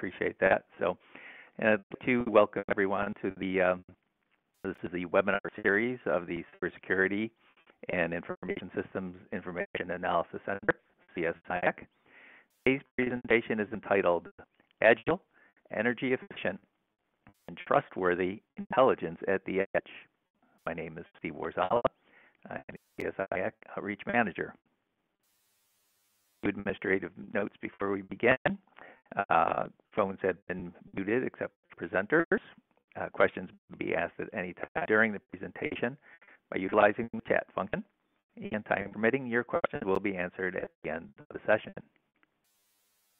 appreciate that. So, uh, to welcome everyone to the um, this is the webinar series of the Cybersecurity and Information Systems Information Analysis Center, CSIAC. Today's presentation is entitled Agile, Energy Efficient, and Trustworthy Intelligence at the Edge. My name is Steve Warzala. I'm CSIAC Outreach Manager administrative notes before we begin. Uh, phones have been muted except presenters. Uh, questions will be asked at any time during the presentation by utilizing the chat function. And time permitting, your questions will be answered at the end of the session.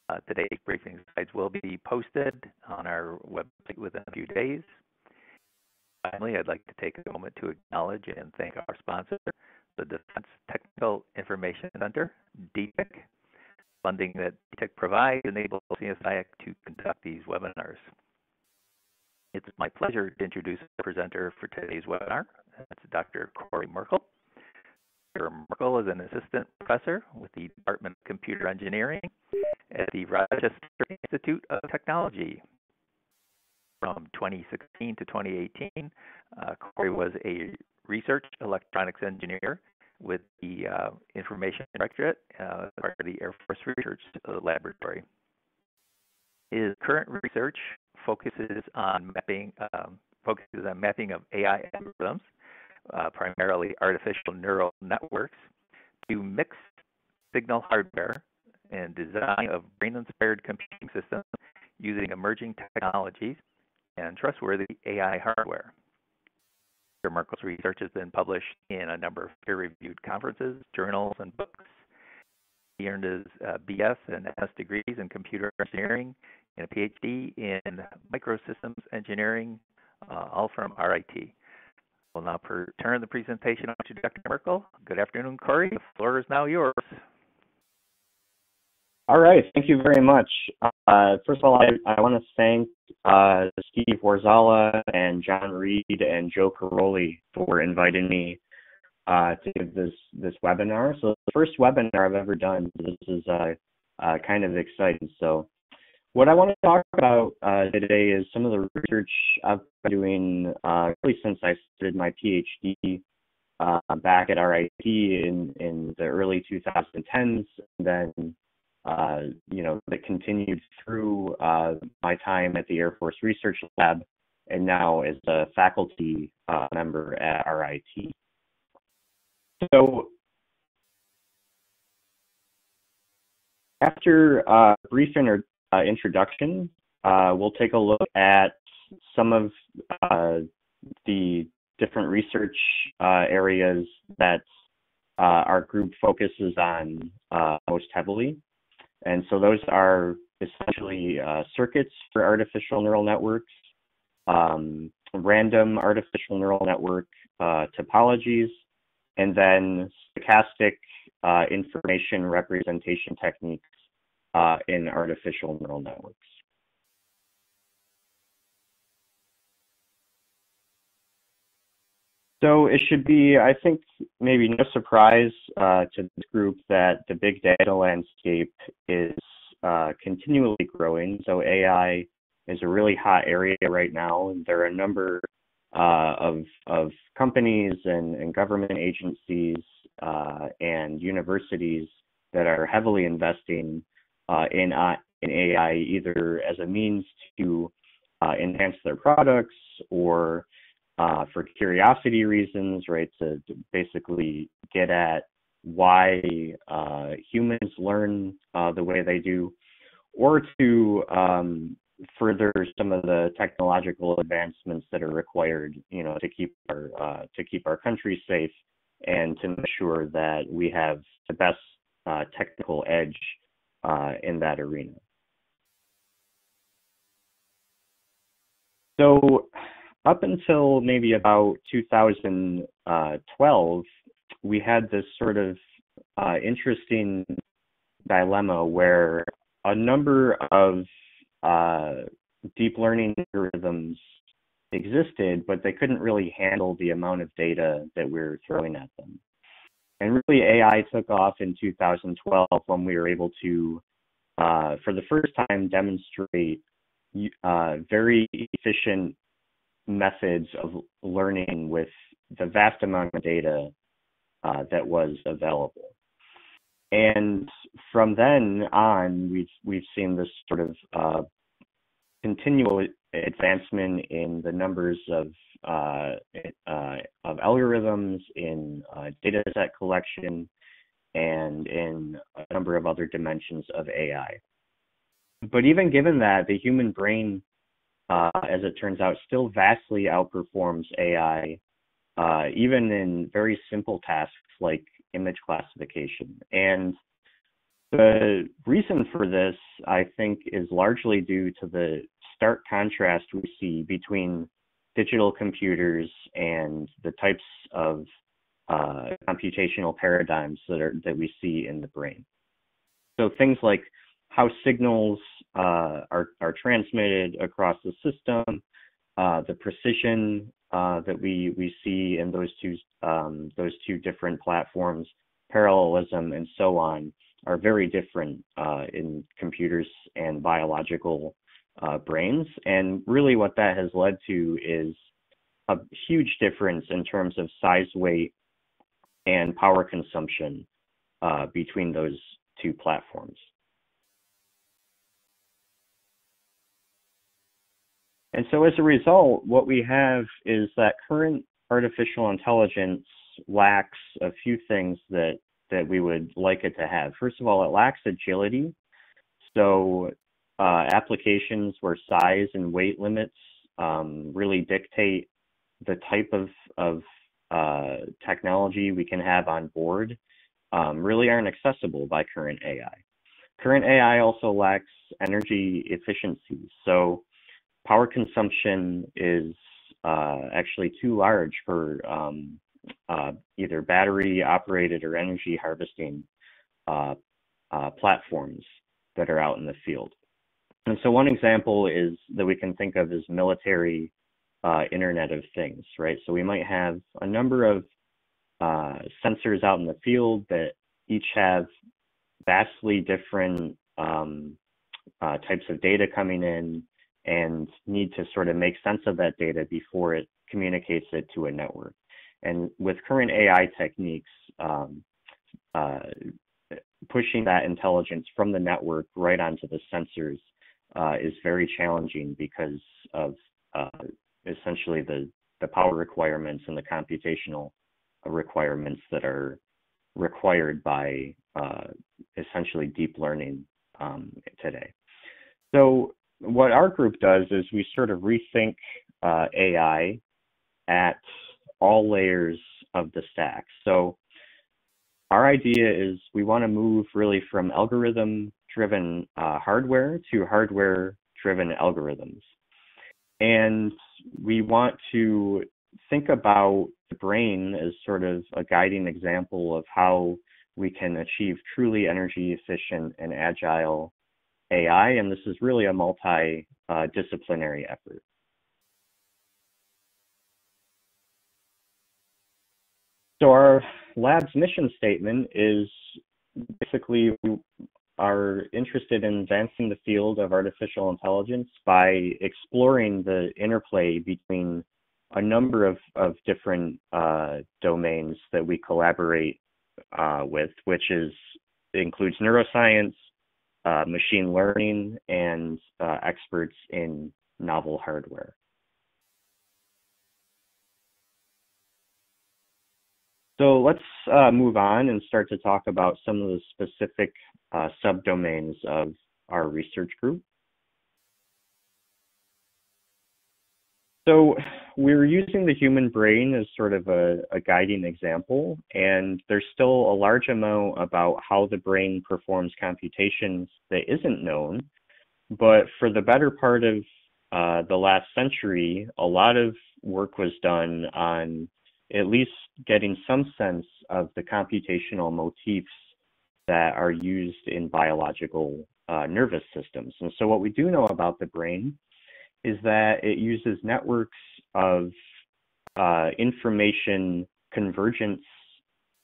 Uh, today's briefing slides will be posted on our website within a few days. Finally, I'd like to take a moment to acknowledge and thank our sponsor, the Defense Technical Information Center, DTIC. Funding that DTIC provides enables CSIAC to conduct these webinars. It's my pleasure to introduce the presenter for today's webinar. That's Dr. Corey Merkel. Dr. Merkel is an assistant professor with the Department of Computer Engineering at the Rochester Institute of Technology. From 2016 to 2018, uh, Corey was a research electronics engineer with the uh, Information Directorate, uh, part of the Air Force Research Laboratory. His current research focuses on mapping um, focuses on mapping of AI algorithms, uh, primarily artificial neural networks, to mixed signal hardware and design of brain-inspired computing systems using emerging technologies and trustworthy AI hardware. Dr. Merkel's research has been published in a number of peer-reviewed conferences, journals, and books. He earned his uh, BS and MS degrees in computer engineering and a PhD in microsystems engineering, uh, all from RIT. We'll now turn the presentation over to Dr. Merkel. Good afternoon, Corey. The floor is now yours. All right, thank you very much. Uh, first of all, I, I want to thank uh, Steve Warzala and John Reed and Joe Caroli for inviting me uh, to give this this webinar. So the first webinar I've ever done. This is uh, uh, kind of exciting. So what I want to talk about uh, today is some of the research I've been doing really since I started my PhD back at RIT in in the early 2010s, and then uh, you know, that continued through uh, my time at the Air Force Research Lab and now as a faculty uh, member at RIT. So after a brief inter uh, introduction, uh, we'll take a look at some of the different research areas that our group focuses on most heavily. And so those are essentially uh, circuits for artificial neural networks, um, random artificial neural network uh, topologies, and then stochastic uh, information representation techniques uh, in artificial neural networks. So it should be, I think, maybe no surprise uh, to this group that the big data landscape is uh, continually growing. So AI is a really hot area right now. And there are a number uh, of, of companies and, and government agencies uh, and universities that are heavily investing uh, in, uh, in AI, either as a means to enhance their products or uh, for curiosity reasons, right? To, to basically get at why uh, humans learn uh, the way they do, or to um, further some of the technological advancements that are required, you know, to keep our uh, to keep our country safe and to make sure that we have the best uh, technical edge uh, in that arena. So up until maybe about 2012, we had this sort of uh, interesting dilemma where a number of uh, deep learning algorithms existed, but they couldn't really handle the amount of data that we were throwing at them. And really, AI took off in 2012 when we were able to uh, for the first time, demonstrate uh, very efficient methods of learning with the vast amount of data uh, that was available. And from then on, we've we've seen this sort of uh, continual advancement in the numbers of uh, uh, of algorithms, in uh, data set collection, and in a number of other dimensions of AI. But even given that, the human brain, uh, as it turns out, still vastly outperforms AI, uh, even in very simple tasks like image classification. And the reason for this, I think, is largely due to the stark contrast we see between digital computers and the types of uh, computational paradigms that are that we see in the brain. So things like how signals uh, are are transmitted across the system, uh, the precision uh, that we we see in those two um, those two different platforms, parallelism and so on, are very different uh, in computers and biological uh, brains. And really, what that has led to is a huge difference in terms of size, weight, and power consumption uh, between those two platforms. And so as a result, what we have is that current artificial intelligence lacks a few things that, that we would like it to have. First of all, it lacks agility. So uh, applications where size and weight limits um, really dictate the type of, of uh, technology we can have on board um, really aren't accessible by current AI. Current AI also lacks energy efficiency. So power consumption is uh, actually too large for um, uh, either battery operated or energy harvesting uh, uh, platforms that are out in the field. And so one example is that we can think of as military uh, Internet of Things, right? So we might have a number of uh, sensors out in the field that each have vastly different um, types of data coming in and need to sort of make sense of that data before it communicates it to a network. And with current AI techniques, um, uh, pushing that intelligence from the network right onto the sensors uh, is very challenging because of uh, essentially the, the power requirements and the computational requirements that are required by uh, essentially deep learning um, today. So what our group does is we sort of rethink uh, AI at all layers of the stack. So our idea is we want to move really from algorithm driven uh, hardware to hardware driven algorithms. And we want to think about the brain as sort of a guiding example of how we can achieve truly energy efficient and agile AI. And this is really a multi-disciplinary uh, effort. So our lab's mission statement is basically we are interested in advancing the field of artificial intelligence by exploring the interplay between a number of, of different uh, domains that we collaborate uh, with, which is includes neuroscience, uh, machine learning, and uh, experts in novel hardware. So let's uh, move on and start to talk about some of the specific uh, subdomains of our research group. So we're using the human brain as sort of a, a, guiding example, and there's still a large amount about how the brain performs computations that isn't known. But for the better part of uh, the last century, a lot of work was done on at least getting some sense of the computational motifs that are used in biological uh, nervous systems. And so what we do know about the brain is that it uses networks of uh, information convergence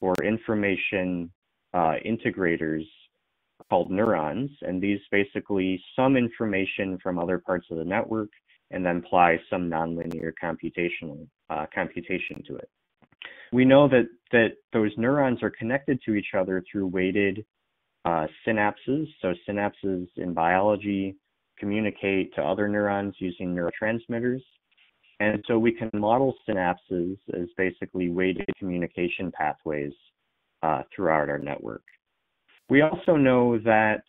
or information uh, integrators called neurons, and these basically sum information from other parts of the network and then apply some nonlinear computational uh, computation to it. We know that that those neurons are connected to each other through weighted uh, synapses. So synapses in biology communicate to other neurons using neurotransmitters. And so we can model synapses as basically weighted communication pathways uh, throughout our network. We also know that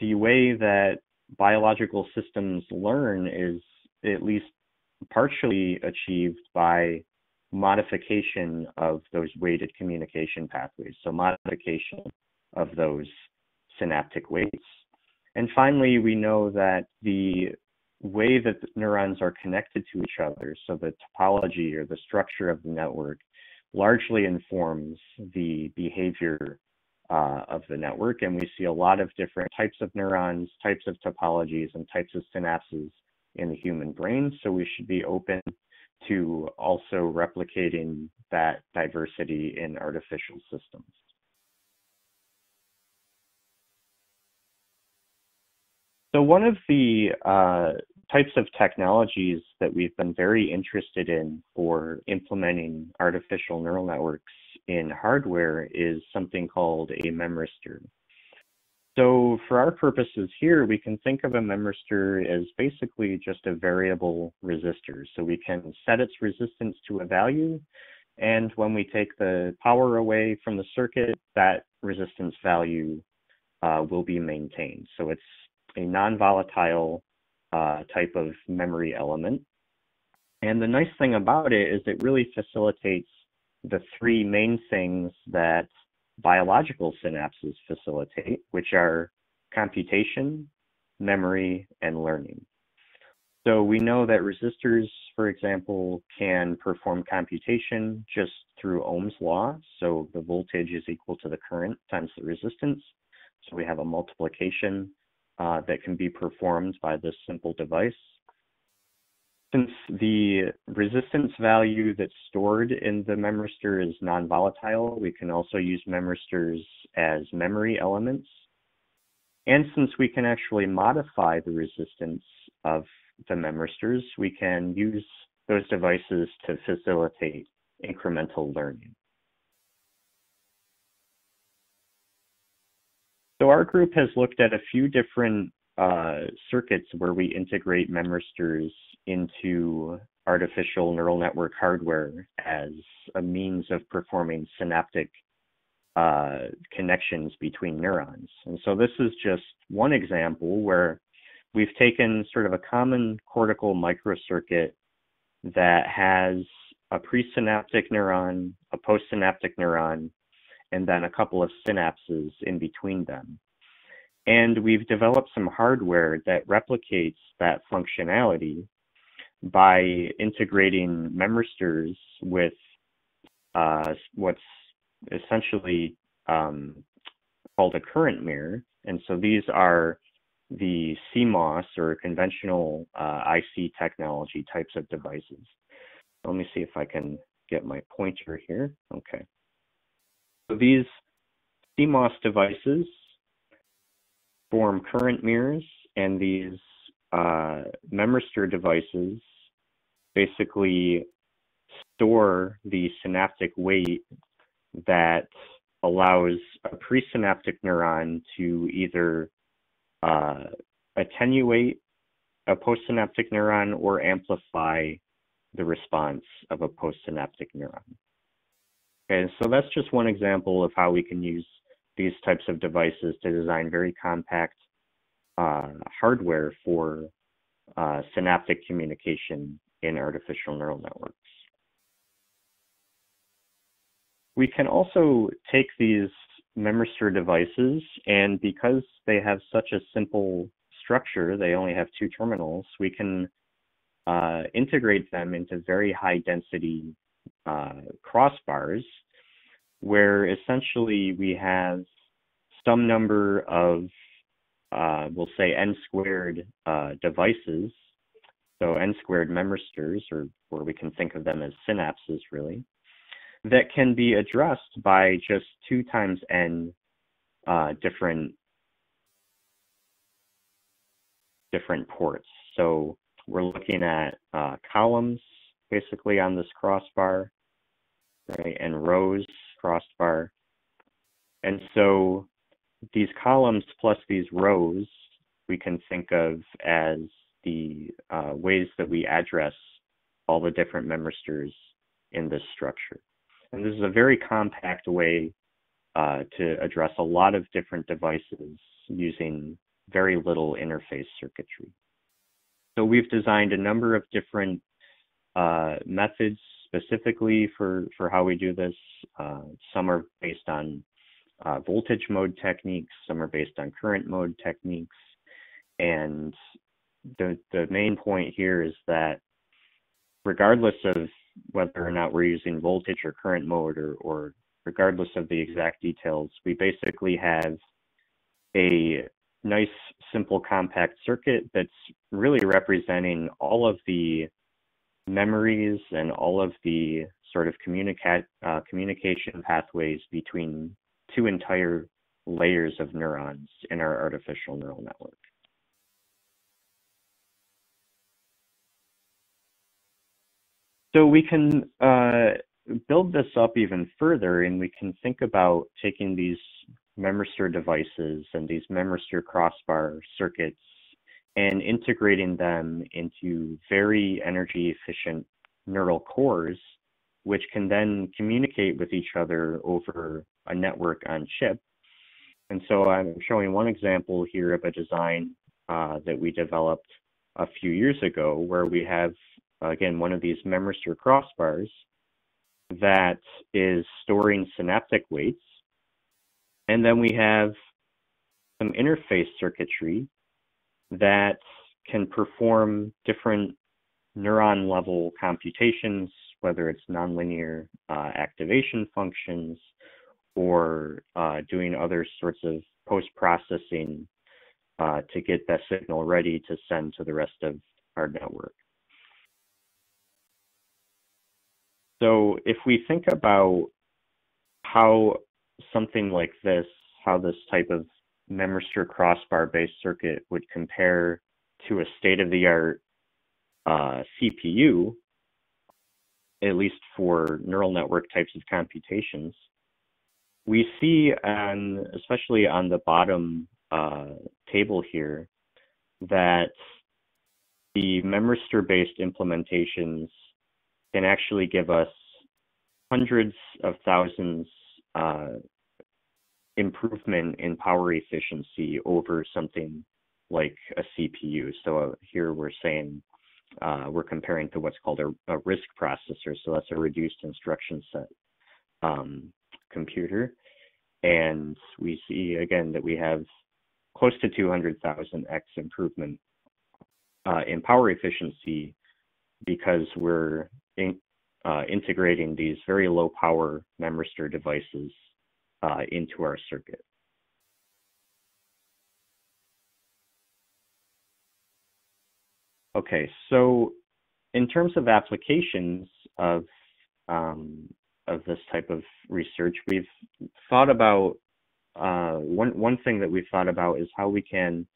the way that biological systems learn is at least partially achieved by modification of those weighted communication pathways, so modification of those synaptic weights. And finally, we know that the way that the neurons are connected to each other, so the topology or the structure of the network, largely informs the behavior uh, of the network. And we see a lot of different types of neurons, types of topologies, and types of synapses in the human brain. So we should be open to also replicating that diversity in artificial systems. So one of the uh, types of technologies that we've been very interested in for implementing artificial neural networks in hardware is something called a memristor. So for our purposes here, we can think of a memristor as basically just a variable resistor. So we can set its resistance to a value, and when we take the power away from the circuit, that resistance value uh, will be maintained. So it's a non-volatile uh, type of memory element. And the nice thing about it is it really facilitates the three main things that biological synapses facilitate, which are computation, memory, and learning. So we know that resistors, for example, can perform computation just through Ohm's law. So the voltage is equal to the current times the resistance. So we have a multiplication uh, that can be performed by this simple device. Since the resistance value that's stored in the memristor is non-volatile, we can also use memristors as memory elements. And since we can actually modify the resistance of the memristors, we can use those devices to facilitate incremental learning. So our group has looked at a few different uh, circuits where we integrate memristors into artificial neural network hardware as a means of performing synaptic uh, connections between neurons. And so this is just one example where we've taken sort of a common cortical microcircuit that has a presynaptic neuron, a postsynaptic neuron, and then a couple of synapses in between them. And we've developed some hardware that replicates that functionality by integrating memristors with uh, what's essentially um, called a current mirror. And so these are the CMOS or conventional uh, IC technology types of devices. Let me see if I can get my pointer here. Okay. These CMOS devices form current mirrors, and these uh, memristor devices basically store the synaptic weight that allows a presynaptic neuron to either uh, attenuate a postsynaptic neuron or amplify the response of a postsynaptic neuron. Okay, so that's just one example of how we can use these types of devices to design very compact uh, hardware for uh, synaptic communication in artificial neural networks. We can also take these memristor devices and because they have such a simple structure, they only have two terminals, we can uh, integrate them into very high density uh, crossbars where essentially we have some number of, uh, we'll say n squared uh, devices, so n squared memristors, or, or we can think of them as synapses really, that can be addressed by just two times n uh, different different ports. So we're looking at uh, columns basically on this crossbar, right, and rows crossbar. And so these columns plus these rows we can think of as the uh, ways that we address all the different memristors in this structure. And this is a very compact way uh, to address a lot of different devices using very little interface circuitry. So we've designed a number of different uh, methods specifically for, for how we do this. Uh, some are based on uh, voltage mode techniques, some are based on current mode techniques. And the, the main point here is that regardless of whether or not we're using voltage or current mode or, or regardless of the exact details, we basically have a nice, simple, compact circuit that's really representing all of the memories and all of the sort of communica- uh, communication pathways between two entire layers of neurons in our artificial neural network. So we can uh, build this up even further and we can think about taking these memristor devices and these memristor crossbar circuits and integrating them into very energy efficient neural cores, which can then communicate with each other over a network on chip. And so I'm showing one example here of a design uh, that we developed a few years ago where we have, again, one of these memristor crossbars that is storing synaptic weights. And then we have some interface circuitry that can perform different neuron level computations, whether it's nonlinear uh, activation functions or uh, doing other sorts of post processing uh, to get that signal ready to send to the rest of our network. So if we think about how something like this, how this type of memristor crossbar based circuit would compare to a state of the art uh, CPU, at least for neural network types of computations, we see, on, especially on the bottom uh, table here, that the memristor based implementations can actually give us hundreds of thousands uh, improvement in power efficiency over something like a CPU. So uh, here we're saying uh, we're comparing to what's called a, a, RISC processor. So that's a reduced instruction set um, computer. And we see again that we have close to 200,000 X improvement uh, in power efficiency because we're in, uh, integrating these very low power memristor devices uh, into our circuit. Okay, so in terms of applications of um, of this type of research, we've thought about uh, one one thing that we've thought about is how we can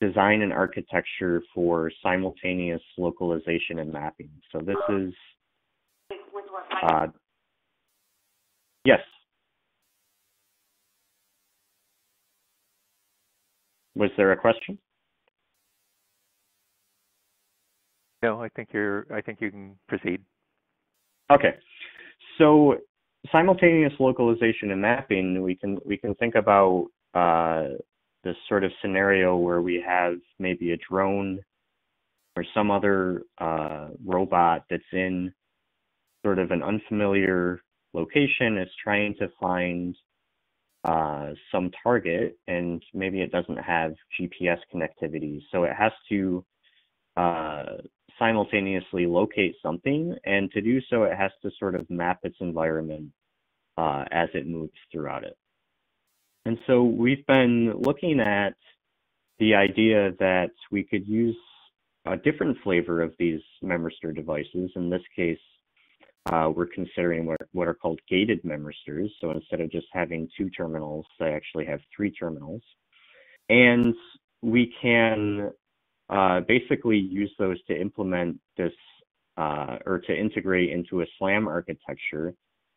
design an architecture for simultaneous localization and mapping. So this is uh, yes. Was there a question? No, I think you're. I think you can proceed. Okay, so simultaneous localization and mapping, we can we can think about uh, this sort of scenario where we have maybe a drone or some other uh, robot that's in sort of an unfamiliar location, is trying to find uh, some target and maybe it doesn't have GPS connectivity. So it has to uh, simultaneously locate something, and to do so, it has to sort of map its environment uh, as it moves throughout it. And so we've been looking at the idea that we could use a different flavor of these memristor devices, in this case, uh, we're considering what, what are called gated memristors. So instead of just having two terminals, they actually have three terminals. And we can uh, basically use those to implement this uh, or to integrate into a SLAM architecture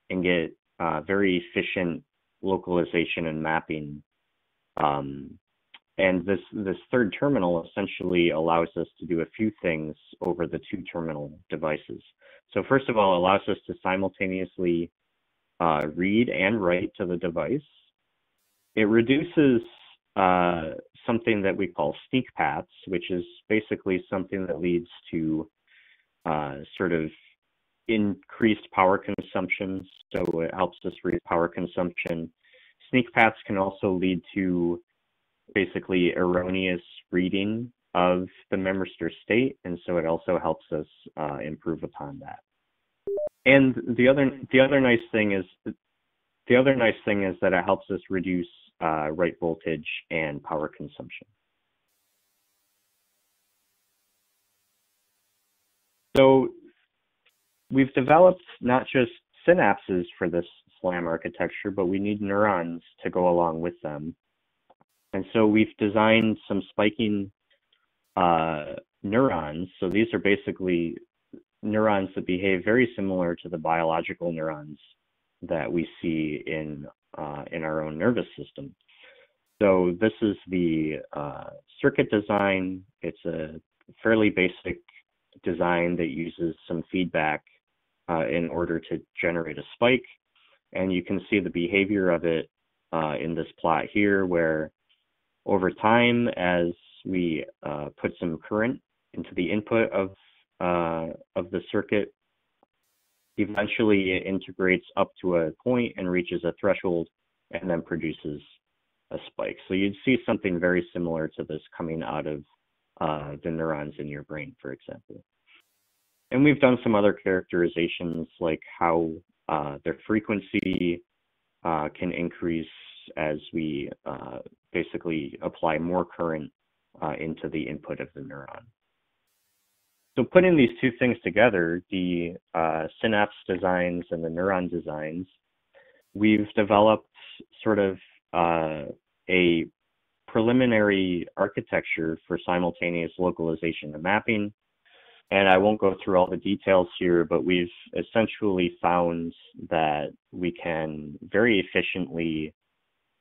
and get uh, very efficient localization and mapping. Um, and this, this third terminal essentially allows us to do a few things over the two terminal devices. So first of all, it allows us to simultaneously uh, read and write to the device. It reduces uh, something that we call sneak paths, which is basically something that leads to uh, sort of increased power consumption. So it helps us reduce power consumption. Sneak paths can also lead to basically erroneous reading of the memristor state, and so it also helps us uh, improve upon that. And the other the other nice thing is the other nice thing is that it helps us reduce uh, write voltage and power consumption. So we've developed not just synapses for this SLAM architecture, but we need neurons to go along with them. And so we've designed some spiking uh, neurons. So these are basically neurons that behave very similar to the biological neurons that we see in uh, in our own nervous system. So this is the uh, circuit design. It's a fairly basic design that uses some feedback uh, in order to generate a spike. And you can see the behavior of it uh, in this plot here, where over time, as we uh, put some current into the input of, uh, of the circuit, eventually it integrates up to a point and reaches a threshold and then produces a spike. So you'd see something very similar to this coming out of uh, the neurons in your brain, for example. And we've done some other characterizations like how uh, their frequency uh, can increase as we uh, basically apply more current uh, into the input of the neuron. So putting these two things together, the uh, synapse designs and the neuron designs, we've developed sort of uh, a preliminary architecture for simultaneous localization and mapping. And I won't go through all the details here, but we've essentially found that we can very efficiently,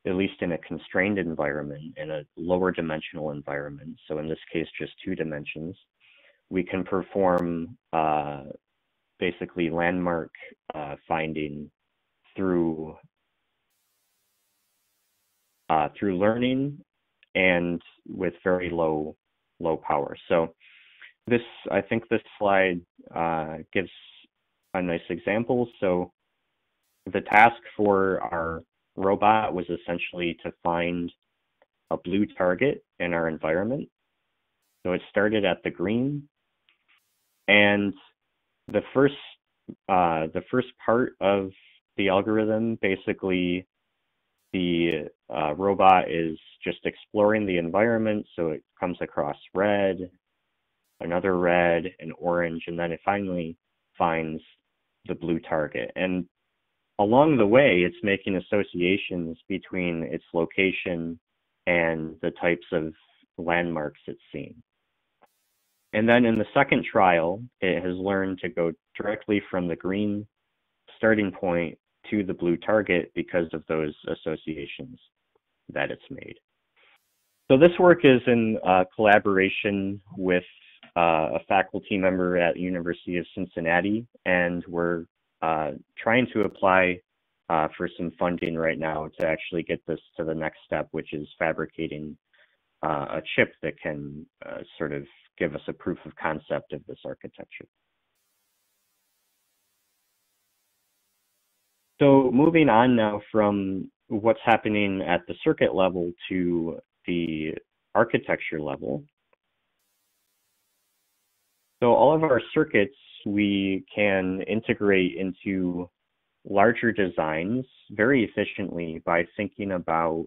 at least in a constrained environment, in a lower dimensional environment, so in this case, just two dimensions, we can perform uh, basically landmark uh, finding through uh, through learning and with very low low power. So this I think this slide uh, gives a nice example. So the task for our robot was essentially to find a blue target in our environment. So it started at the green, and the first uh, the first part of the algorithm basically the uh, robot is just exploring the environment. So it comes across red another red and orange and then it finally finds the blue target. And along the way it's making associations between its location and the types of landmarks it's seen and then in the second trial, it has learned to go directly from the green starting point to the blue target because of those associations that it's made. So this work is in uh, collaboration with uh, a faculty member at University of Cincinnati, and we're uh, trying to apply uh, for some funding right now to actually get this to the next step, which is fabricating uh, a chip that can uh, sort of give us a proof of concept of this architecture. So moving on now from what's happening at the circuit level to the architecture level. So all of our circuits we can integrate into larger designs very efficiently by thinking about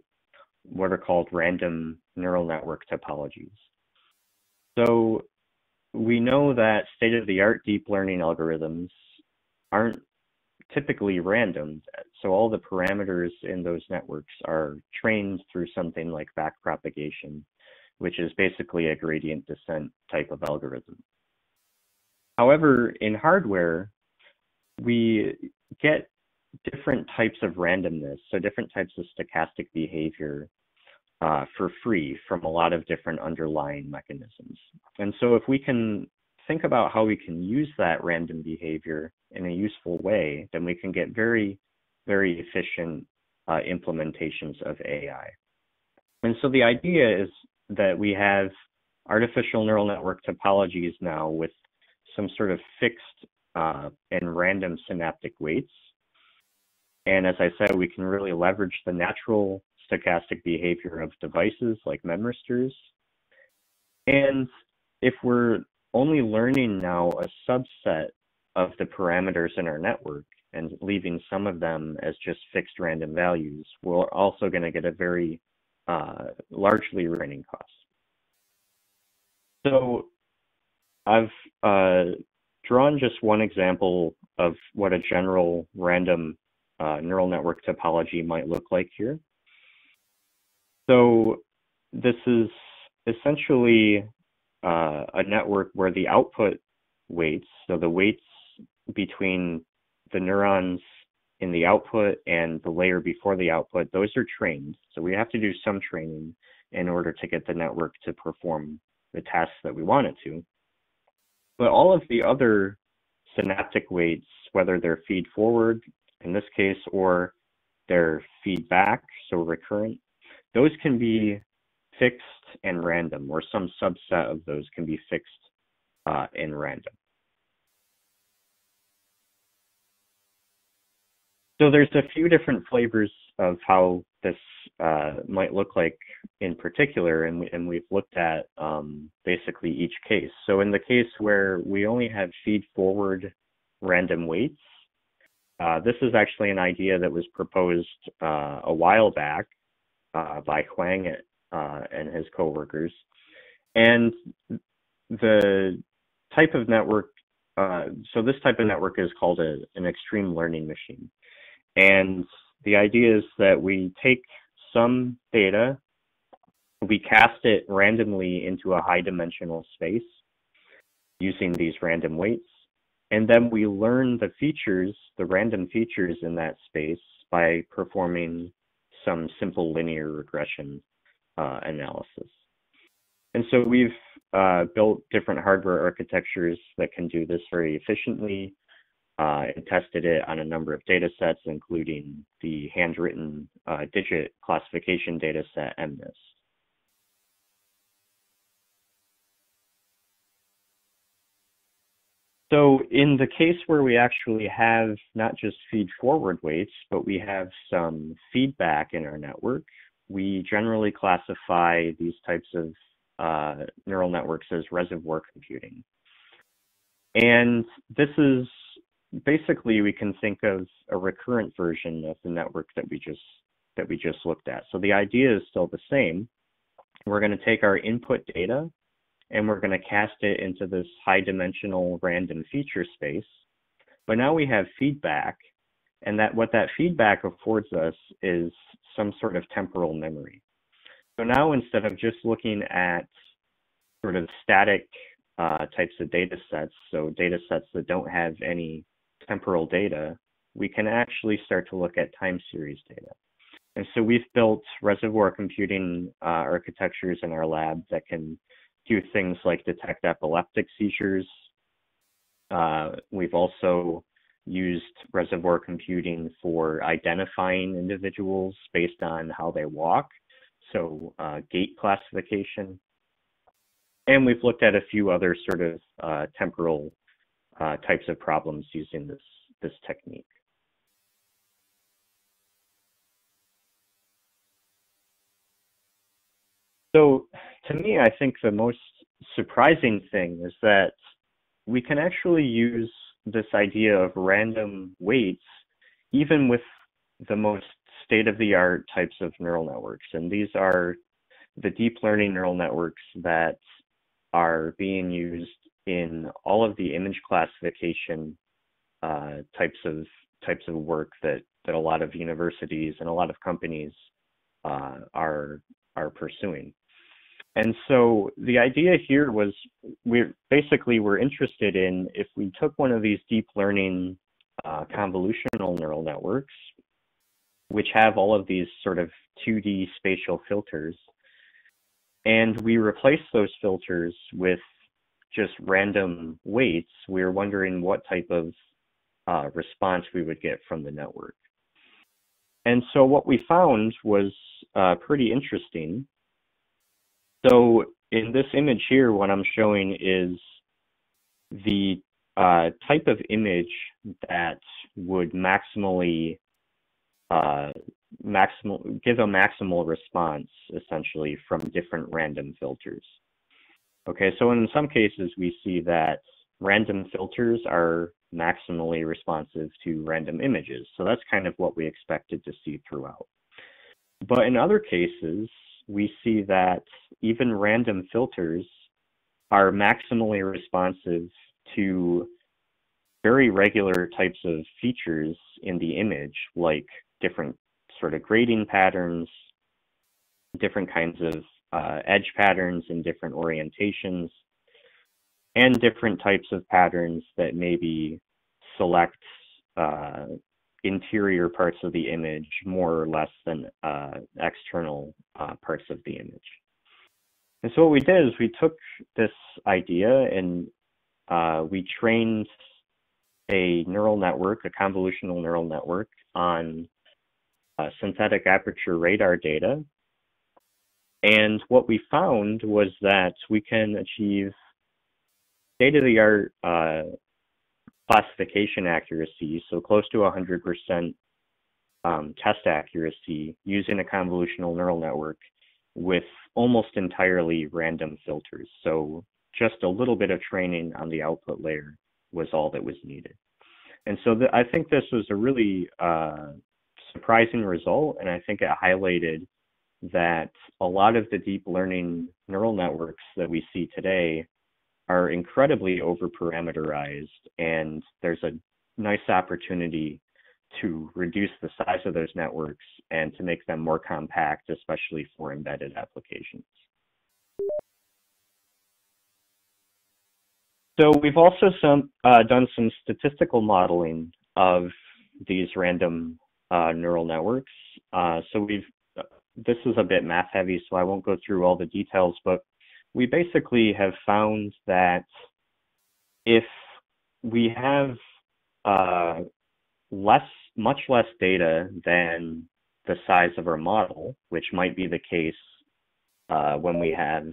what are called random neural network topologies. So we know that state-of-the-art deep learning algorithms aren't typically random. So all the parameters in those networks are trained through something like backpropagation. which is basically a gradient descent type of algorithm. However, in hardware, we get different types of randomness, so different types of stochastic behavior uh, for free from a lot of different underlying mechanisms. And so if we can think about how we can use that random behavior in a useful way, then we can get very, very efficient uh, implementations of AI. And so the idea is that we have artificial neural network topologies now with some sort of fixed uh, and random synaptic weights. And as I said, we can really leverage the natural stochastic behavior of devices like memristors. And if we're only learning now a subset of the parameters in our network and leaving some of them as just fixed random values, we're also going to get a very uh, largely running cost. So I've uh, drawn just one example of what a general random uh, neural network topology might look like here. So this is essentially uh, a network where the output weights, so the weights between the neurons in the output and the layer before the output, those are trained. So we have to do some training in order to get the network to perform the tasks that we want it to. But all of the other synaptic weights, whether they're feed forward in this case, or they're feedback, so recurrent, those can be fixed and random, or some subset of those can be fixed uh, and random. So there's a few different flavors of how this uh, might look like in particular, and, we, and we've looked at um, basically each case. So in the case where we only have feed forward random weights, uh, this is actually an idea that was proposed uh, a while back uh, by Huang uh, and his coworkers. And the type of network, uh, so this type of network is called a, an extreme learning machine. And the idea is that we take some data, we cast it randomly into a high dimensional space using these random weights. And then we learn the features, the random features in that space by performing some simple linear regression uh, analysis. And so we've uh, built different hardware architectures that can do this very efficiently uh, and tested it on a number of data sets, including the handwritten uh, digit classification data set, MNIST. So in the case where we actually have not just feed forward weights, but we have some feedback in our network, we generally classify these types of uh, neural networks as reservoir computing. And this is basically we can think of a recurrent version of the network that we just that we just looked at. So the idea is still the same. We're going to take our input data and we're going to cast it into this high dimensional random feature space. But now we have feedback, and that what that feedback affords us is some sort of temporal memory. So now instead of just looking at sort of static uh, types of data sets, so data sets that don't have any temporal data, we can actually start to look at time series data. And so we've built reservoir computing uh, architectures in our lab that can do things like detect epileptic seizures. Uh, we've also used reservoir computing for identifying individuals based on how they walk, so uh, gait classification. And we've looked at a few other sort of uh, temporal uh, types of problems using this, this technique. So to me, I think the most surprising thing is that we can actually use this idea of random weights even with the most state-of-the-art types of neural networks. And these are the deep learning neural networks that are being used in all of the image classification uh, types of types of work that that a lot of universities and a lot of companies uh, are are pursuing. And so the idea here was we're basically we're interested in if we took one of these deep learning uh, convolutional neural networks, which have all of these sort of 2D spatial filters, and we replace those filters with just random weights, we we're wondering what type of uh, response we would get from the network. And so what we found was uh, pretty interesting. So in this image here, what I'm showing is the uh, type of image that would maximally uh, maximal give a maximal response essentially from different random filters. Okay, so in some cases we see that random filters are maximally responsive to random images. So that's kind of what we expected to see throughout. But in other cases, we see that even random filters are maximally responsive to very regular types of features in the image, like different sort of grading patterns, different kinds of uh, edge patterns in different orientations, and different types of patterns that maybe select uh, interior parts of the image more or less than uh, external uh, parts of the image. And so what we did is we took this idea and uh, we trained a neural network, a convolutional neural network on uh, synthetic aperture radar data. And what we found was that we can achieve state-of-the-art uh, classification accuracy, so close to 100% um, test accuracy using a convolutional neural network with almost entirely random filters. So just a little bit of training on the output layer was all that was needed. And so the, I think this was a really uh, surprising result, and I think it highlighted that a lot of the deep learning neural networks that we see today are incredibly over parameterized, and there's a nice opportunity to reduce the size of those networks and to make them more compact, especially for embedded applications. So we've also some, uh, done some statistical modeling of these random uh, neural networks. Uh, so we've, this is a bit math heavy, so I won't go through all the details, but we basically have found that if we have uh, less, much less data than the size of our model, which might be the case uh, when we have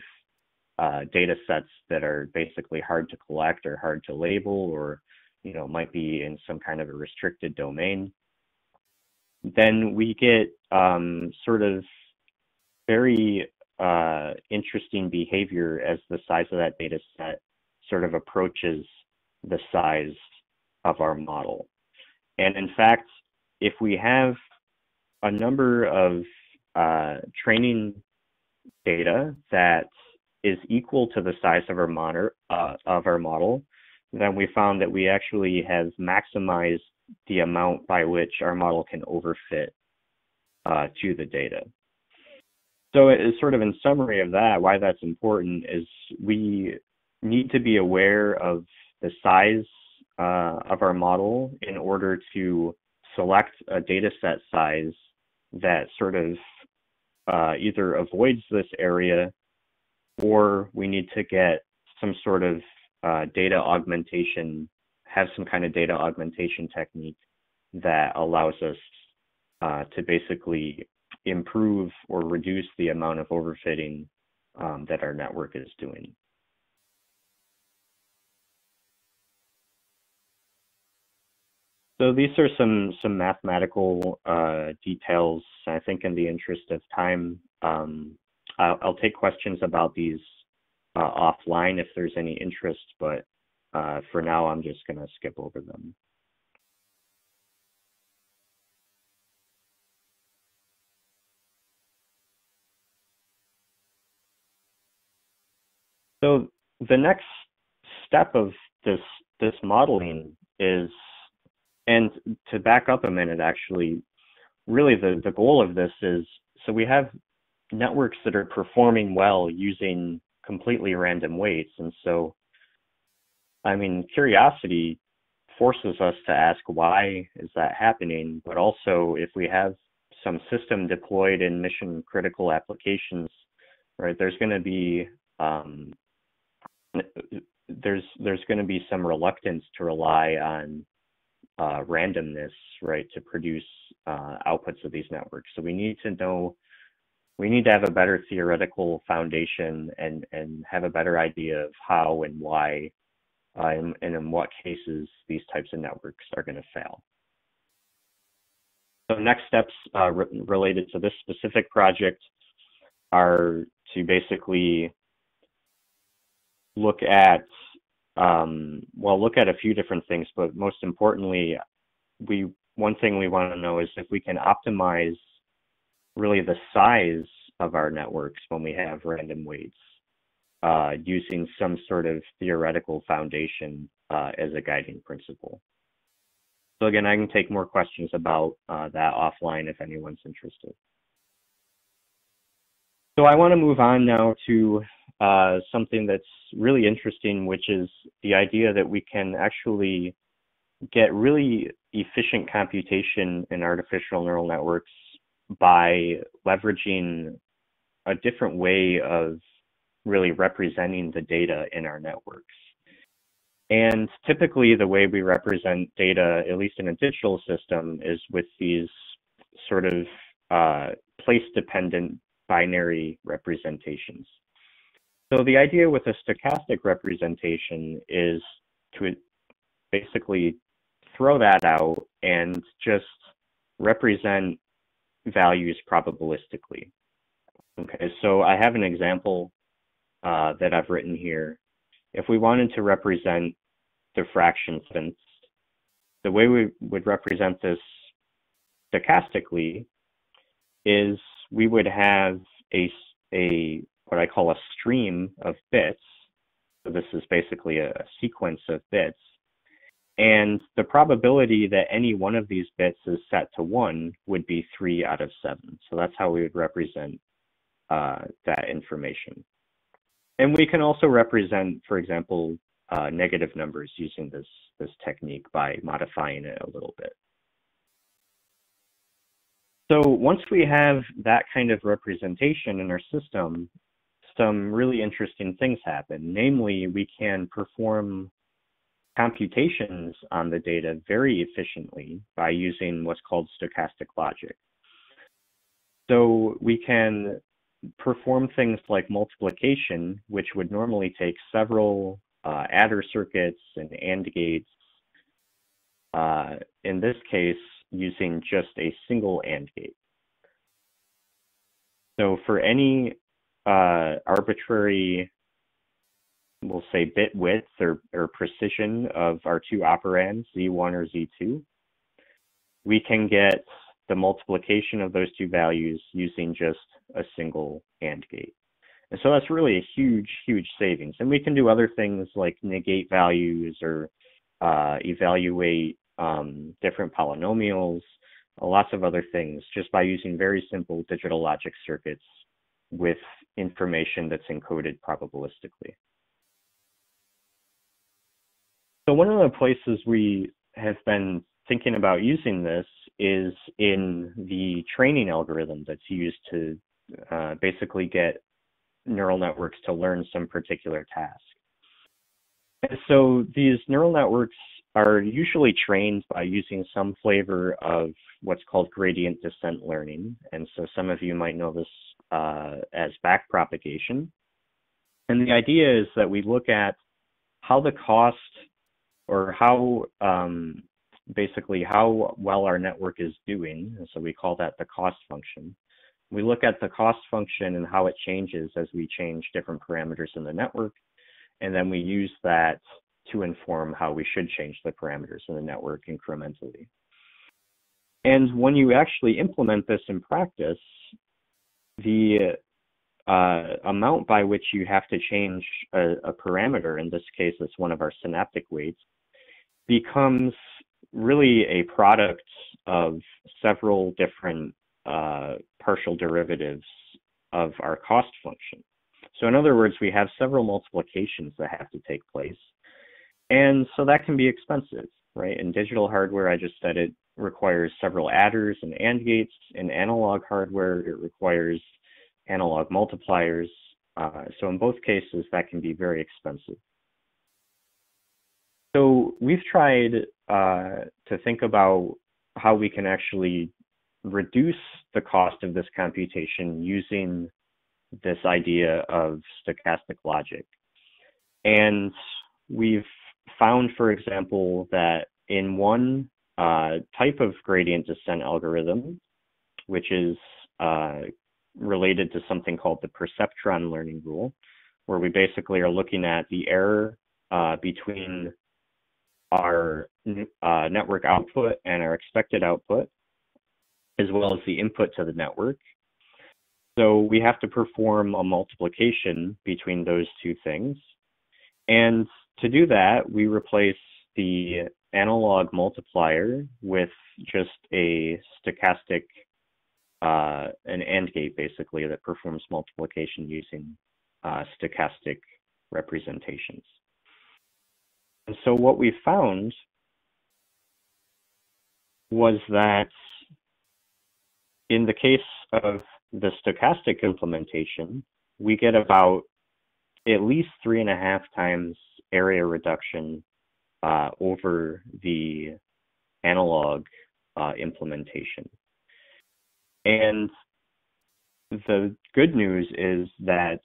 uh, data sets that are basically hard to collect or hard to label or you know might be in some kind of a restricted domain then we get um, sort of very uh, interesting behavior as the size of that data set sort of approaches the size of our model. And in fact, if we have a number of uh, training data that is equal to the size of our, moder, uh, of our model, then we found that we actually have maximized the amount by which our model can overfit uh, to the data. So it is sort of in summary of that, why that's important is we need to be aware of the size uh, of our model in order to select a data set size that sort of uh, either avoids this area or we need to get some sort of uh, data augmentation have some kind of data augmentation technique that allows us uh, to basically improve or reduce the amount of overfitting um, that our network is doing. So these are some some mathematical uh, details. I think in the interest of time, um, I'll, I'll, take questions about these uh, offline if there's any interest, but uh, for now, I'm just going to skip over them. So the next step of this this modeling is, and to back up a minute, actually, really the, the goal of this is, so we have networks that are performing well using completely random weights. And so, I mean, curiosity forces us to ask why is that happening, but also if we have some system deployed in mission critical applications, right, there's going to be um, there's there's going to be some reluctance to rely on uh, randomness, right, to produce uh, outputs of these networks. So we need to know, we need to have a better theoretical foundation and and have a better idea of how and why, uh, and, and in what cases these types of networks are going to fail. So next steps uh, re related to this specific project are to basically look at um, well, look at a few different things, but most importantly, we one thing we want to know is if we can optimize really the size of our networks when we have random weights uh, using some sort of theoretical foundation uh, as a guiding principle. So again, I can take more questions about uh, that offline if anyone's interested. So I want to move on now to uh, something that's really interesting, which is the idea that we can actually get really efficient computation in artificial neural networks by leveraging a different way of really representing the data in our networks. And typically the way we represent data, at least in a digital system, is with these sort of uh, place-dependent binary representations. So the idea with a stochastic representation is to basically throw that out and just represent values probabilistically. Okay, so I have an example uh, that I've written here. If we wanted to represent the fraction sense, the way we would represent this stochastically is we would have a, a what I call a stream of bits. So this is basically a, sequence of bits. And the probability that any one of these bits is set to one would be three out of seven. So that's how we would represent uh, that information. And we can also represent, for example, uh, negative numbers using this, this technique by modifying it a little bit. So once we have that kind of representation in our system, some really interesting things happen. Namely, we can perform computations on the data very efficiently by using what's called stochastic logic. So we can perform things like multiplication, which would normally take several uh, adder circuits and AND gates. Uh, in this case, using just a single AND gate. So for any uh, arbitrary, we'll say bit width or, or precision of our two operands, Z1 or Z2, we can get the multiplication of those two values using just a single AND gate. And so that's really a huge, huge savings. And we can do other things like negate values or uh, evaluate um, different polynomials, lots of other things just by using very simple digital logic circuits with information that's encoded probabilistically. So one of the places we have been thinking about using this is in the training algorithm that's used to uh, basically get neural networks to learn some particular task. So these neural networks are usually trained by using some flavor of what's called gradient descent learning. And so some of you might know this uh, as backpropagation. And the idea is that we look at how the cost or how um, basically how well our network is doing. And so we call that the cost function. We look at the cost function and how it changes as we change different parameters in the network. And then we use that to inform how we should change the parameters in the network incrementally. And when you actually implement this in practice, the uh, amount by which you have to change a, a, parameter, in this case it's one of our synaptic weights, becomes really a product of several different uh, partial derivatives of our cost function. So in other words, we have several multiplications that have to take place. And so that can be expensive, right? In digital hardware, I just said it requires several adders and AND gates. In analog hardware, it requires analog multipliers. Uh, so in both cases, that can be very expensive. So we've tried uh, to think about how we can actually reduce the cost of this computation using this idea of stochastic logic. And we've found, for example, that in one uh, type of gradient descent algorithm, which is uh, related to something called the perceptron learning rule, where we basically are looking at the error uh, between our uh, network output and our expected output, as well as the input to the network. So we have to perform a multiplication between those two things. And to do that, we replace the analog multiplier with just a stochastic, uh, an AND gate basically that performs multiplication using uh, stochastic representations. And so what we found was that in the case of the stochastic implementation, we get about at least three and a half times area reduction uh, over the analog uh, implementation. And the good news is that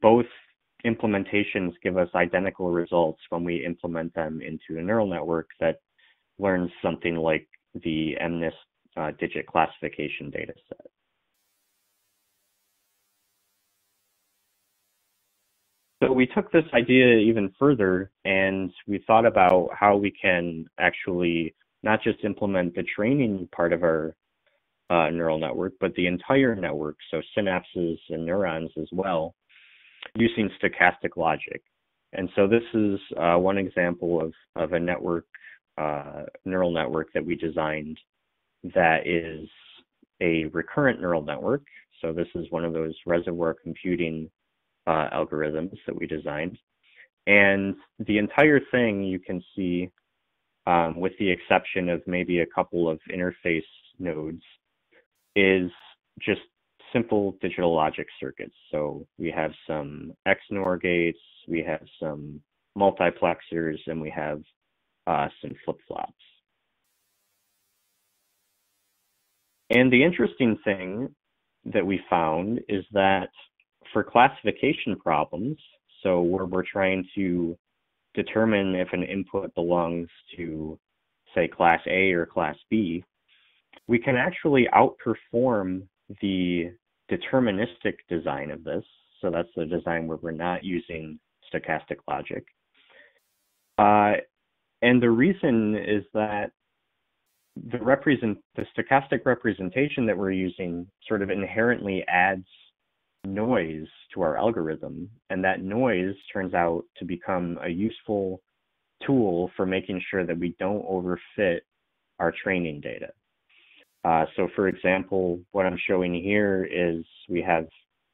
both implementations give us identical results when we implement them into a neural network that learns something like the MNIST uh, digit classification data set. So we took this idea even further and we thought about how we can actually not just implement the training part of our uh, neural network, but the entire network, so synapses and neurons as well, using stochastic logic. And so this is uh, one example of, of a network, uh, neural network that we designed that is a recurrent neural network. So this is one of those reservoir computing uh, algorithms that we designed. And the entire thing you can see, um, with the exception of maybe a couple of interface nodes, is just simple digital logic circuits. So we have some XNOR gates, we have some multiplexers, and we have uh, some flip-flops. And the interesting thing that we found is that for classification problems, so where we're trying to determine if an input belongs to, say, class A or class B, we can actually outperform the deterministic design of this. So that's the design where we're not using stochastic logic. Uh, and the reason is that the represent the stochastic representation that we're using sort of inherently adds noise to our algorithm, and that noise turns out to become a useful tool for making sure that we don't overfit our training data. Uh, so for example, what I'm showing here is we have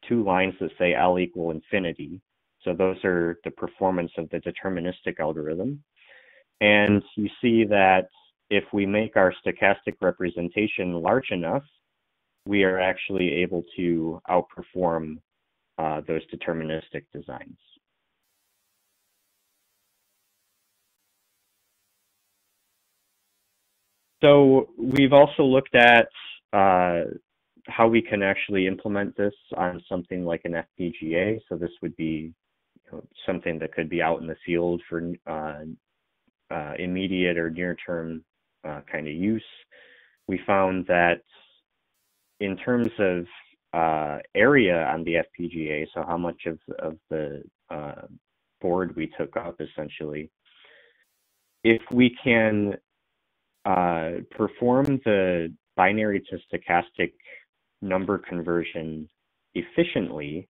two lines that say L equal infinity. So those are the performance of the deterministic algorithm. And you see that if we make our stochastic representation large enough, we are actually able to outperform uh, those deterministic designs. So we've also looked at uh, how we can actually implement this on something like an FPGA. So this would be you know, something that could be out in the field for uh, uh, immediate or near-term uh, kind of use. We found that in terms of uh, area on the FPGA, so how much of, of the uh, board we took up essentially, if we can uh, perform the binary to stochastic number conversion efficiently,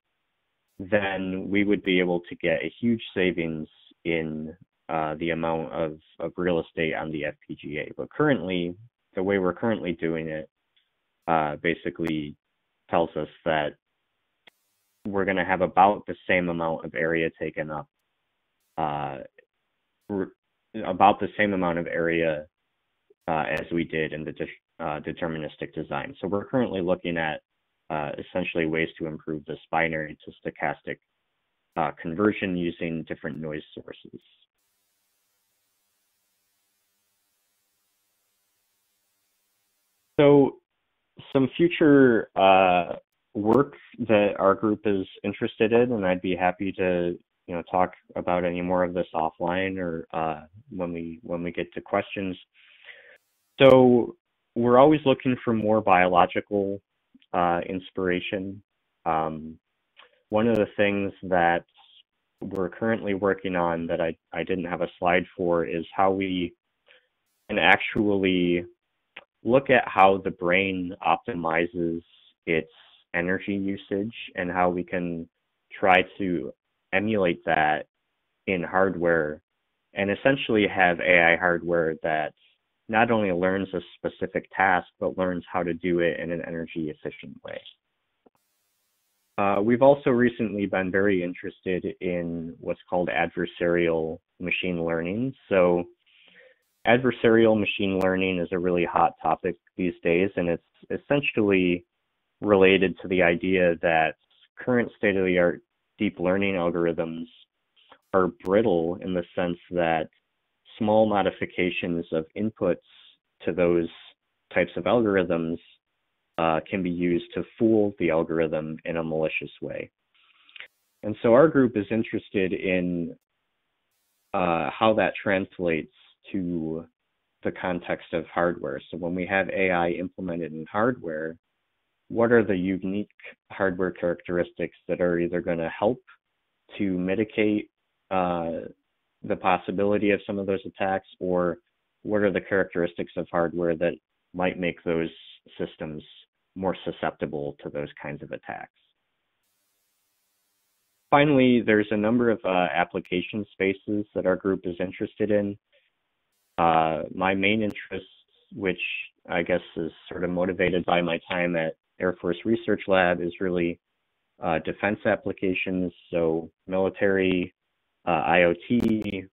then we would be able to get a huge savings in uh, the amount of, of real estate on the FPGA. But currently, the way we're currently doing it uh, basically tells us that we're going to have about the same amount of area taken up, uh, about the same amount of area uh, as we did in the de uh, deterministic design. So we're currently looking at uh, essentially ways to improve this binary to stochastic conversion using different noise sources. So some future uh, work that our group is interested in, and I'd be happy to you know talk about any more of this offline or uh, when we when we get to questions. So we're always looking for more biological uh, inspiration. Um, one of the things that we're currently working on that I, I didn't have a slide for is how we can actually look at how the brain optimizes its energy usage and how we can try to emulate that in hardware and essentially have AI hardware that not only learns a specific task, but learns how to do it in an energy efficient way. Uh, we've also recently been very interested in what's called adversarial machine learning. So adversarial machine learning is a really hot topic these days, and it's essentially related to the idea that current state-of-the-art deep learning algorithms are brittle in the sense that small modifications of inputs to those types of algorithms uh, can be used to fool the algorithm in a malicious way. And so our group is interested in uh, how that translates to the context of hardware. So when we have AI implemented in hardware, what are the unique hardware characteristics that are either going to help to mitigate uh, the possibility of some of those attacks, or what are the characteristics of hardware that might make those systems more susceptible to those kinds of attacks? Finally, there's a number of uh, application spaces that our group is interested in. Uh, my main interest, which I guess is sort of motivated by my time at Air Force Research Lab, is really uh, defense applications, so military, uh, IoT,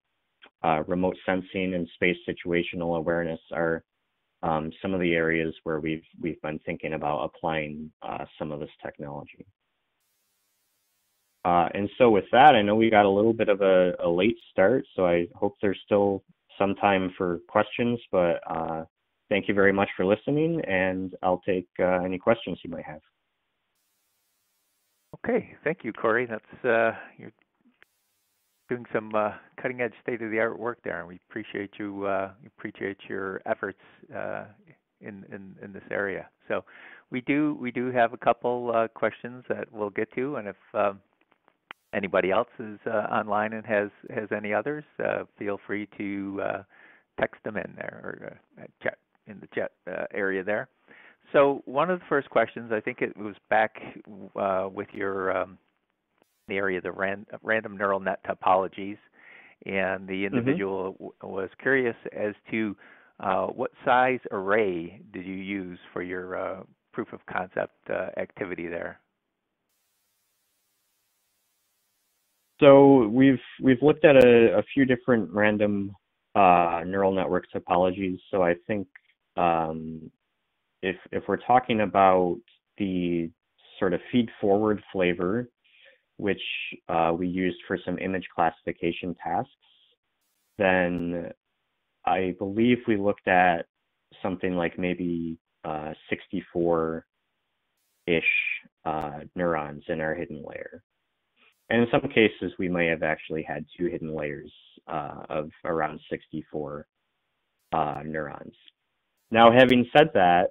uh, remote sensing, and space situational awareness are um, some of the areas where we've we've been thinking about applying uh, some of this technology. Uh, and so with that, I know we got a little bit of a, a, late start, so I hope there's still some time for questions, but uh, thank you very much for listening, and I'll take uh, any questions you might have. Okay, thank you, Cory. That's uh, you're doing some uh, cutting edge state of the art work there, and we appreciate you uh, appreciate your efforts uh, in, in in this area. So we do we do have a couple questions that we'll get to, and if um, anybody else is uh, online and has has any others, uh, feel free to text them in there or chat in the chat area there. So one of the first questions, I think it was back with your um, the area of the ran, random neural net topologies, and the mm-hmm. individual mm-hmm. was curious as to uh, what size array did you use for your uh, proof of concept uh, activity there? So we've we've looked at a, a few different random uh, neural network topologies. So I think um, if if we're talking about the sort of feed forward flavor, which uh, we used for some image classification tasks, then I believe we looked at something like maybe uh, 64 ish uh, neurons in our hidden layer. And in some cases, we may have actually had two hidden layers uh, of around 64 uh, neurons. Now, having said that,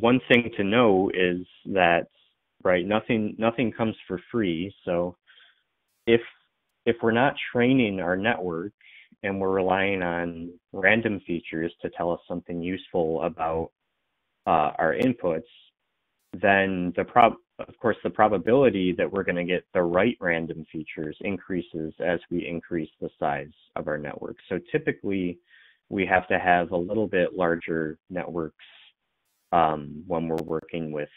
one thing to know is that right? Nothing nothing comes for free. So if if we're not training our network and we're relying on random features to tell us something useful about uh, our inputs, then the prob of course the probability that we're going to get the right random features increases as we increase the size of our network. So typically we have to have a little bit larger networks um, when we're working with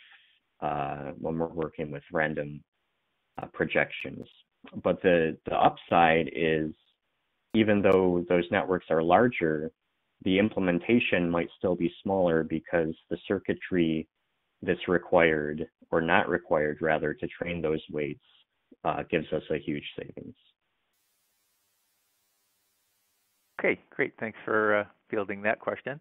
uh, when we're working with random uh, projections. But the, the upside is even though those networks are larger, the implementation might still be smaller because the circuitry that's required or not required rather to train those weights uh, gives us a huge savings. Okay, great. Thanks for uh, fielding that question.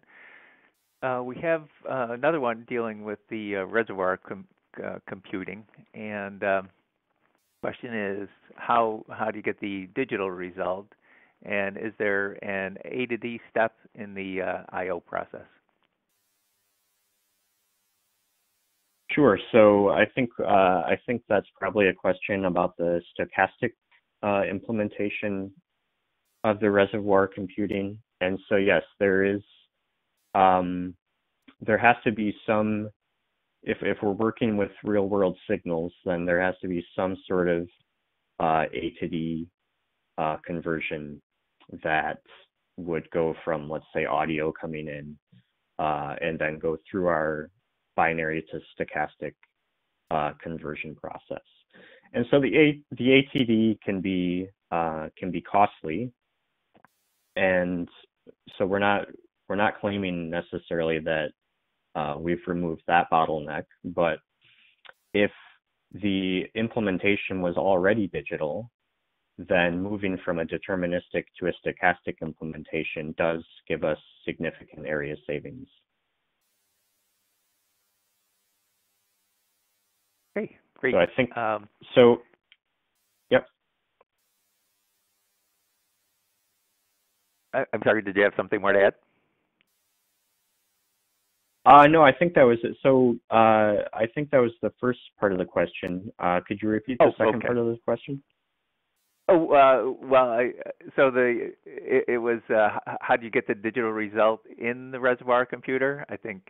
Uh, we have uh, another one dealing with the uh, reservoir com uh, computing, and um, question is how how do you get the digital result, and is there an A to D step in the I/O process? Sure. So I think uh, I think that's probably a question about the stochastic uh, implementation of the reservoir computing. And so yes, there is um, there has to be some if if we're working with real world signals, then there has to be some sort of uh, A to D uh, conversion that would go from let's say audio coming in uh, and then go through our binary to stochastic uh, conversion process. And so the A, the ATD can be uh, can be costly, and so we're not we're not claiming necessarily that uh, we've removed that bottleneck, but if the implementation was already digital, then moving from a deterministic to a stochastic implementation does give us significant area savings. Okay, great. So I think um, so. Yep. I, am sorry. Did you have something more to add? Uh, no, I think that was it. So uh, I think that was the first part of the question. Uh, could you repeat the oh, second okay. part of the question? Oh uh, well, I, so the it, it was uh, how do you get the digital result in the reservoir computer? I think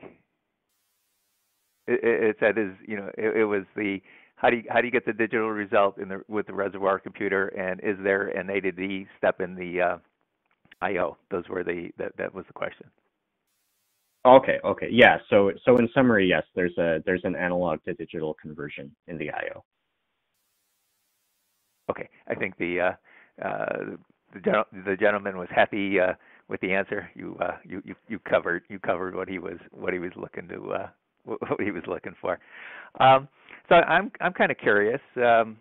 it, it said is you know it, it, was the how do you how do you get the digital result in the with the reservoir computer and is there an A to D step in the uh, I/O? Those were the that that was the question. Okay, okay, yeah. So so in summary, yes, there's a there's an analog to digital conversion in the I/O. Okay, I think the uh, uh, the, the gentleman was happy uh, with the answer. You, uh, you you you covered you covered what he was what he was looking to uh, what he was looking for. Um, so I'm I'm kind of curious. Um,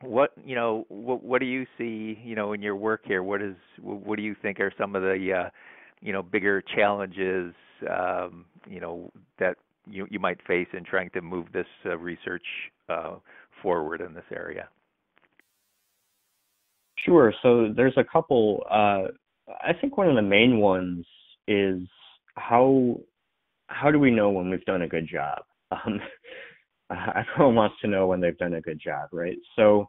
what you know, what, what do you see, you know, in your work here? What is what do you think are some of the uh, you know bigger challenges, um, you know, that you you might face in trying to move this uh, research uh, forward in this area? Sure. So there's a couple. Uh, I think one of the main ones is how how do we know when we've done a good job? Um, everyone wants to know when they've done a good job, right? So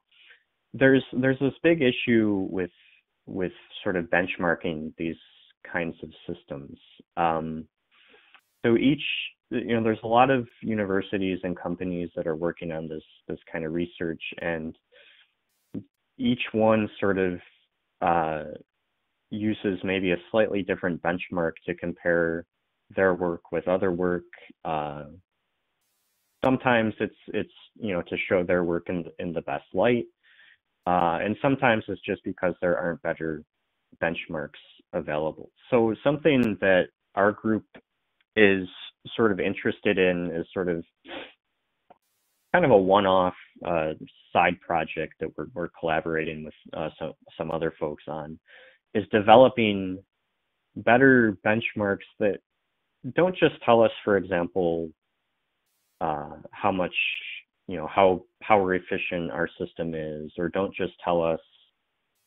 there's there's this big issue with with sort of benchmarking these kinds of systems. Um, so each you know there's a lot of universities and companies that are working on this this kind of research and each one sort of uh, uses maybe a slightly different benchmark to compare their work with other work. Uh, sometimes it's it's you know to show their work in in the best light, uh, and sometimes it's just because there aren't better benchmarks available. So something that our group is sort of interested in is sort of kind of a one-off uh, side project that we're, we're collaborating with uh, some some other folks on is developing better benchmarks that don't just tell us, for example, uh, how much, you know, how power efficient our system is, or don't just tell us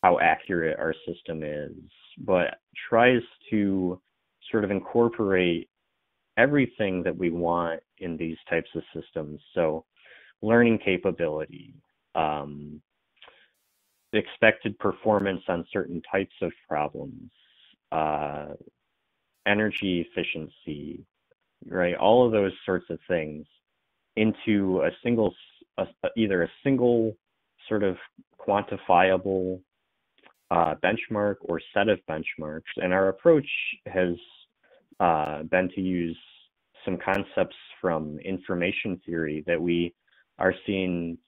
how accurate our system is, but tries to sort of incorporate everything that we want in these types of systems. So, learning capability, um, expected performance on certain types of problems, uh, energy efficiency, right? All of those sorts of things into a single, a, either a single sort of quantifiable uh, benchmark or set of benchmarks. And our approach has uh, been to use some concepts from information theory that we are seeing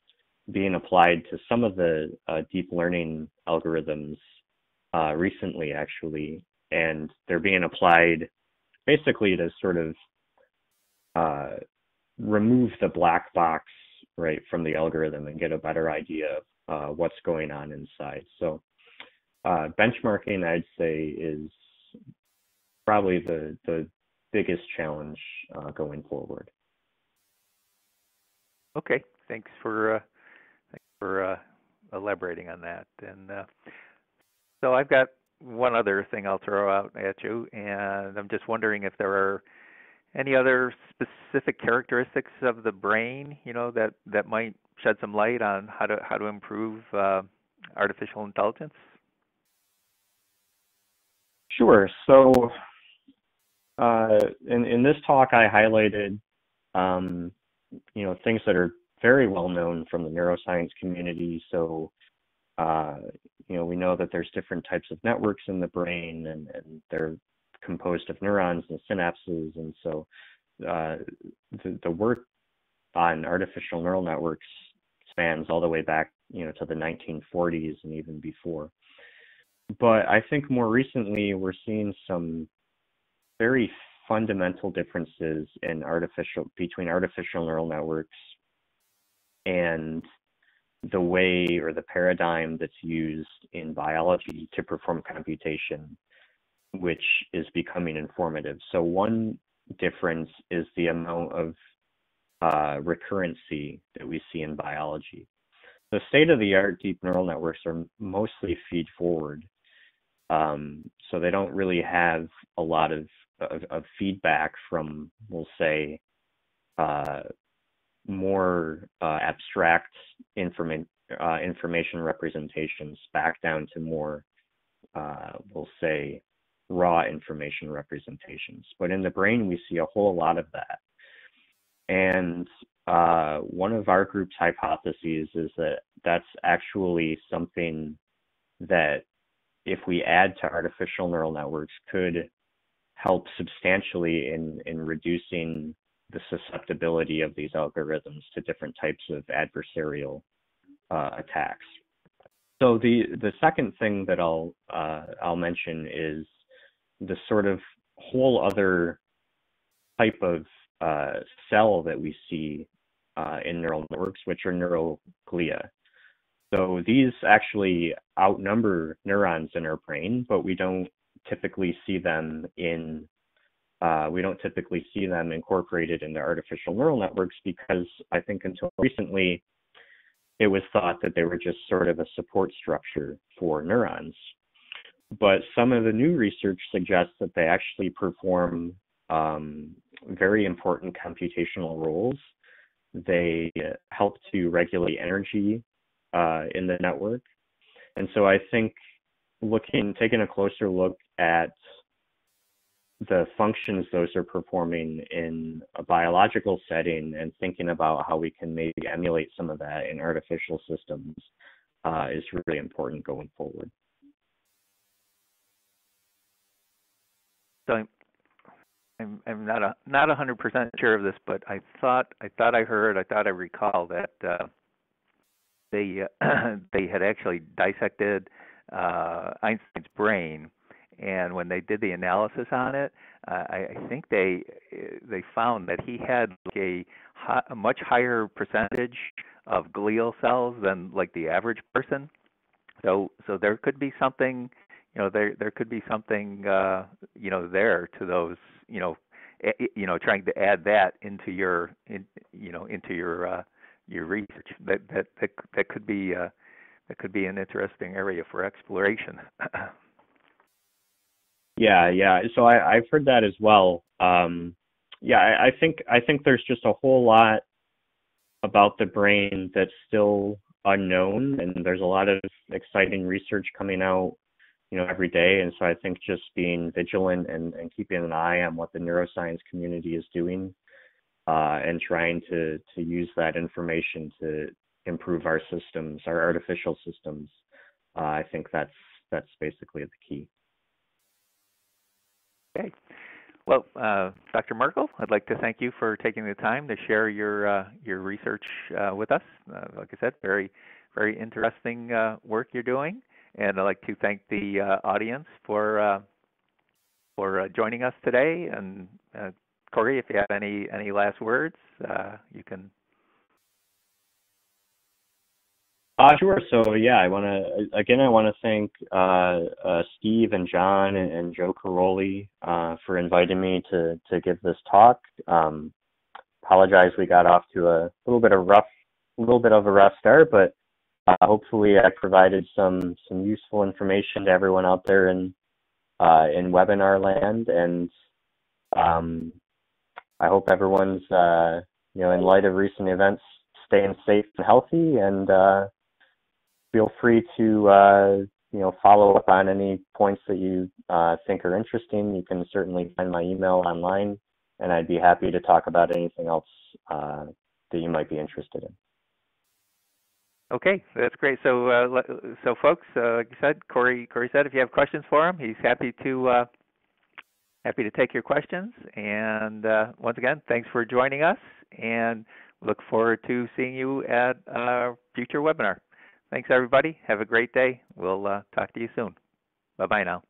being applied to some of the uh, deep learning algorithms uh, recently, actually, and they're being applied basically to sort of uh, remove the black box right from the algorithm and get a better idea of uh, what's going on inside. So uh, benchmarking, I'd say, is probably the the biggest challenge uh, going forward. Okay, thanks for uh, thanks for uh, elaborating on that. And so I've got one other thing I'll throw out at you, and I'm just wondering if there are any other specific characteristics of the brain, you know, that that might shed some light on how to how to improve uh, artificial intelligence. Sure. So, uh, in in this talk, I highlighted, um, you know, things that are very well known from the neuroscience community. So, uh, you know, we know that there's different types of networks in the brain, and, and they're composed of neurons and synapses. And so, uh, the, the work on artificial neural networks spans all the way back, you know, to the 1940s and even before. But I think more recently we're seeing some very fundamental differences in artificial between artificial neural networks and the way or the paradigm that's used in biology to perform computation, which is becoming informative. So one difference is the amount of uh, recurrency that we see in biology. The state-of-the-art deep neural networks are mostly feed-forward, um, so they don't really have a lot of, of, of feedback from, we'll say, uh, more uh, abstract informa- uh, information representations back down to more, uh, we'll say, raw information representations. But in the brain, we see a whole lot of that. And uh, one of our group's hypotheses is that that's actually something that, if we add to artificial neural networks, could help substantially in, in reducing the susceptibility of these algorithms to different types of adversarial uh, attacks. So the the second thing that I'll uh, I'll mention is the sort of whole other type of uh, cell that we see uh, in neural networks, which are neuroglia. So these actually outnumber neurons in our brain, but we don't typically see them in uh, we don't typically see them incorporated into artificial neural networks because I think until recently it was thought that they were just sort of a support structure for neurons. But some of the new research suggests that they actually perform um, very important computational roles. They help to regulate energy uh, in the network. And so I think looking, taking a closer look at the functions those are performing in a biological setting and thinking about how we can maybe emulate some of that in artificial systems uh, is really important going forward. So I'm I'm not a not a hundred percent sure of this, but I thought I thought I heard I thought I recall that uh, they uh, they had actually dissected uh, Einstein's brain and when they did the analysis on it, uh, I, I think they they found that he had like a, a much higher percentage of glial cells than like the average person. So so there could be something, you know, there there could be something, uh, you know, there to those, you know, a, you know, trying to add that into your, in, you know, into your uh, your research. That that that that could be uh, that could be an interesting area for exploration. Yeah, yeah. So I, I've heard that as well. Um, yeah, I, I think I think there's just a whole lot about the brain that's still unknown, and there's a lot of exciting research coming out, you know, every day. And so I think just being vigilant and, and keeping an eye on what the neuroscience community is doing, uh, and trying to to use that information to improve our systems, our artificial systems. Uh, I think that's that's basically the key. Okay. Well, uh, Dr. Merkel, I'd like to thank you for taking the time to share your uh, your research uh, with us. Uh, like I said, very very interesting uh, work you're doing, and I'd like to thank the uh, audience for for joining us today. And Cory, if you have any any last words, you can Uh, sure. So yeah, I want to again. I want to thank uh, uh, Steve and John and, and Joe Caroli uh, for inviting me to to give this talk. Um, apologize, we got off to a little bit of rough, little bit of a rough start, but uh, hopefully I provided some some useful information to everyone out there in uh, in webinar land, and um, I hope everyone's you know in light of recent events staying safe and healthy and feel free to uh, you know follow up on any points that you uh, think are interesting. You can certainly find my email online, and I'd be happy to talk about anything else uh, that you might be interested in. Okay, that's great. So, uh, so folks, uh, like you said, Cory, Cory said, if you have questions for him, he's happy to uh, happy to take your questions. And once again, thanks for joining us, and look forward to seeing you at a future webinar. Thanks, everybody. Have a great day. We'll uh, talk to you soon. Bye bye now.